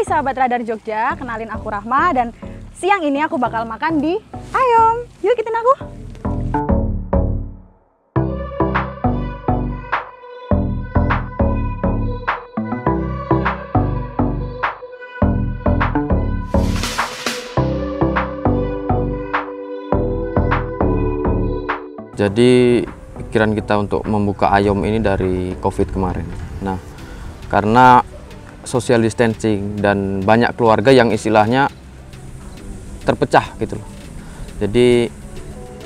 Hai sahabat Radar Jogja, kenalin aku Rahma dan siang ini aku bakal makan di Ayom. Yuk ikutin aku. Jadi pikiran kita untuk membuka Ayom ini dari COVID kemarin. Nah, karena social distancing dan banyak keluarga yang istilahnya terpecah gitu loh. Jadi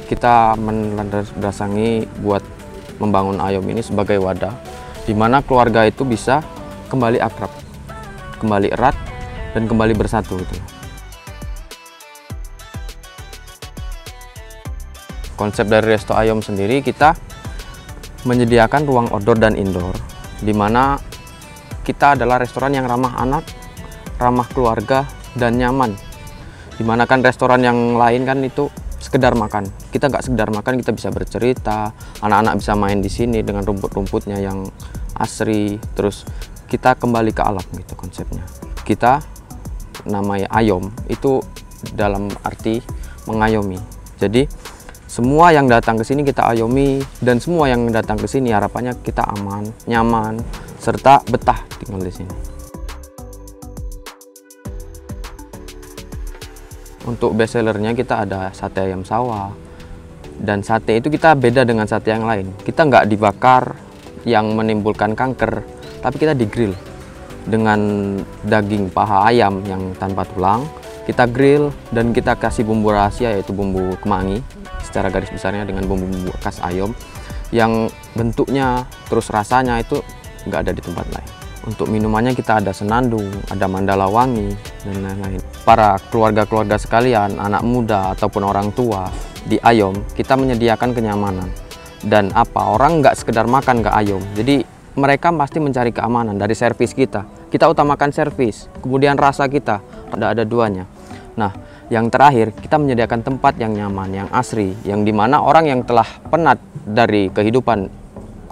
kita mendasangi buat membangun Ayom ini sebagai wadah di mana keluarga itu bisa kembali akrab, kembali erat dan kembali bersatu gitu. Konsep dari Resto Ayom sendiri kita menyediakan ruang outdoor dan indoor di mana kita adalah restoran yang ramah anak, ramah keluarga dan nyaman. Di mana kan restoran yang lain kan itu sekedar makan. Kita nggak sekedar makan, kita bisa bercerita, anak-anak bisa main di sini dengan rumput-rumputnya yang asri. Terus kita kembali ke alam gitu konsepnya. Kita namanya Ayom itu dalam arti mengayomi. Jadi semua yang datang ke sini kita ayomi dan semua yang datang ke sini harapannya kita aman, nyaman, serta betah tinggal di sini. Untuk best sellernya kita ada sate ayam sawah dan sate itu kita beda dengan sate yang lain. Kita nggak dibakar yang menimbulkan kanker, tapi kita di grill dengan daging paha ayam yang tanpa tulang. Kita grill dan kita kasih bumbu rahasia yaitu bumbu kemangi secara garis besarnya dengan bumbu-bumbu khas ayam yang bentuknya terus rasanya itu nggak ada di tempat lain. Untuk minumannya kita ada senandung, ada mandala wangi, dan lain-lain. Para keluarga-keluarga sekalian, anak muda ataupun orang tua di Ayom, kita menyediakan kenyamanan. Dan apa, orang nggak sekedar makan ke Ayom. Jadi mereka pasti mencari keamanan dari servis kita. Kita utamakan servis, kemudian rasa kita, ada ada duanya. Nah, yang terakhir, kita menyediakan tempat yang nyaman, yang asri, yang di mana orang yang telah penat dari kehidupan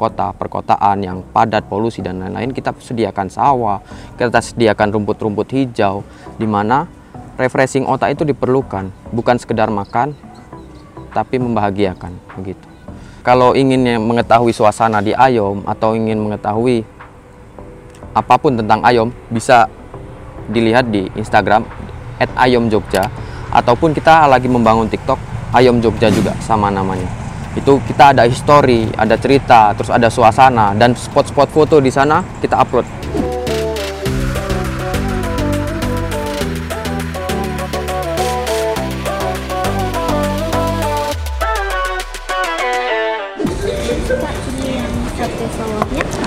kota perkotaan yang padat polusi dan lain-lain kita sediakan sawah kita sediakan rumput-rumput hijau di mana refreshing otak itu diperlukan bukan sekedar makan tapi membahagiakan begitu. Kalau ingin mengetahui suasana di Ayom atau ingin mengetahui apa pun tentang Ayom bisa dilihat di Instagram @ayomjogja ataupun kita lagi membangun TikTok Ayom Jogja juga sama namanya itu kita ada histori, ada cerita, terus ada suasana dan spot-spot foto di sana kita upload.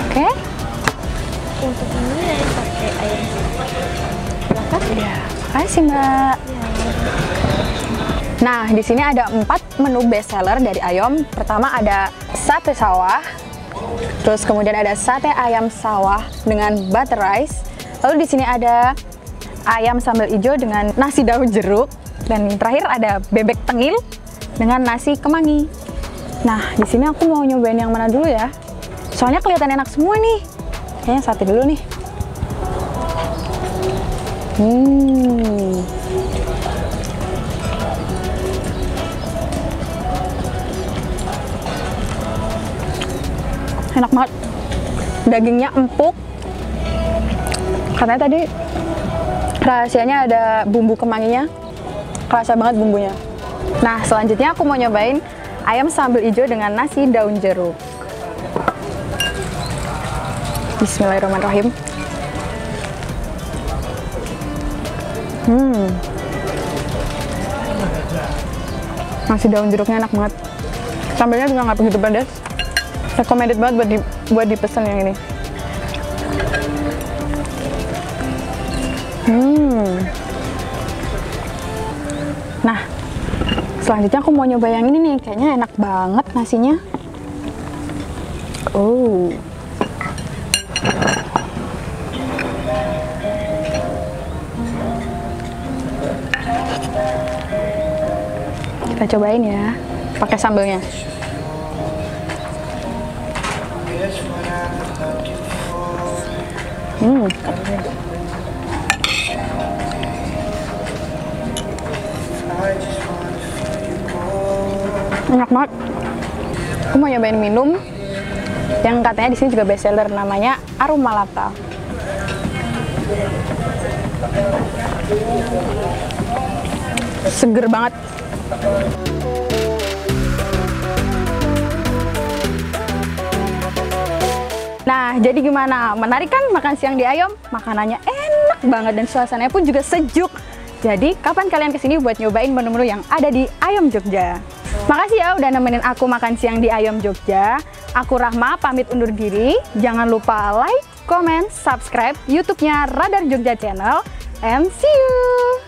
Oke. Untuk ini pakai ayam. Ya, kasih Mbak. Nah, di sini ada empat menu best seller dari Ayom. Pertama ada sate sawah, terus kemudian ada sate ayam sawah dengan butter rice. Lalu di sini ada ayam sambal hijau dengan nasi daun jeruk, dan terakhir ada bebek tengil dengan nasi kemangi. Nah, di sini aku mau nyobain yang mana dulu ya? Soalnya kelihatan enak semua nih. Kayaknya sate dulu nih. Hmm. Enak banget. Dagingnya empuk. Karena tadi rahasianya ada bumbu kemanginya. Kerasa banget bumbunya. Nah, selanjutnya aku mau nyobain ayam sambal hijau dengan nasi daun jeruk. Bismillahirrahmanirrahim. Hmm. Nasi daun jeruknya enak banget. Sambalnya juga nggak begitu pedas. Recommended banget buat di, buat dipesan yang ini. Hmm. Nah, selanjutnya aku mau nyoba yang ini nih. Kayaknya enak banget nasinya. Oh. Kita cobain ya, pakai sambelnya. Hmm. Enak banget. Aku mau nyobain minum yang katanya di sini juga best seller namanya Aroma Lata. Seger banget. Nah, jadi gimana? Menarik kan makan siang di Ayom? Makanannya enak banget dan suasananya pun juga sejuk. Jadi, kapan kalian ke sini buat nyobain menu-menu yang ada di Ayom Jogja? Makasih ya udah nemenin aku makan siang di Ayom Jogja. Aku Rahma, pamit undur diri. Jangan lupa like, comment, subscribe YouTube-nya Radar Jogja Channel. And see you!